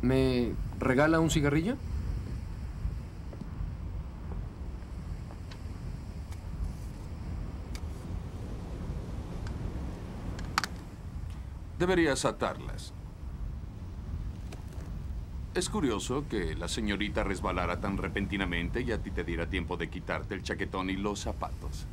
¿Me regala un cigarrillo? Deberías atarlas. Es curioso que la señorita resbalara tan repentinamente y a ti te diera tiempo de quitarte el chaquetón y los zapatos.